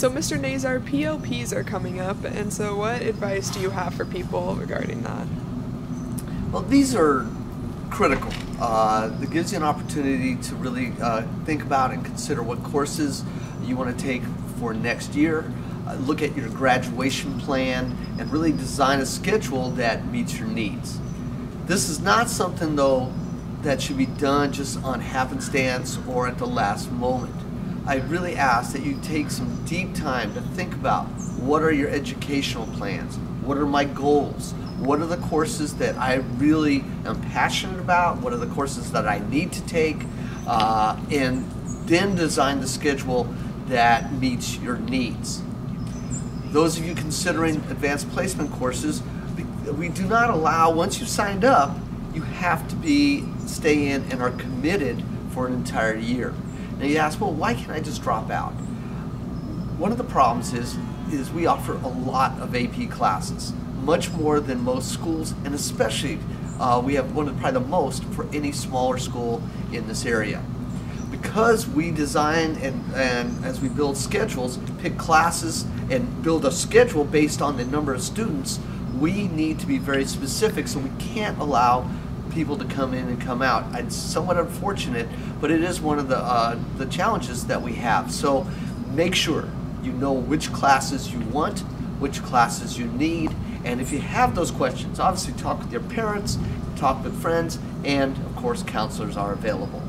So, Mr. Nazar, PLPs are coming up, and so what advice do you have for people regarding that? Well, these are critical. Uh, it gives you an opportunity to really uh, think about and consider what courses you want to take for next year. Uh, look at your graduation plan and really design a schedule that meets your needs. This is not something, though, that should be done just on happenstance or at the last moment. I really ask that you take some deep time to think about what are your educational plans? What are my goals? What are the courses that I really am passionate about? What are the courses that I need to take? Uh, and then design the schedule that meets your needs. Those of you considering advanced placement courses, we do not allow, once you've signed up, you have to be stay in and are committed for an entire year. Now you ask, well, why can't I just drop out? One of the problems is, is we offer a lot of AP classes, much more than most schools, and especially uh, we have one of probably the most for any smaller school in this area. Because we design and, and as we build schedules, pick classes and build a schedule based on the number of students, we need to be very specific so we can't allow people to come in and come out. It's somewhat unfortunate, but it is one of the uh, the challenges that we have. So make sure you know which classes you want, which classes you need, and if you have those questions, obviously talk with your parents, talk with friends, and of course counselors are available.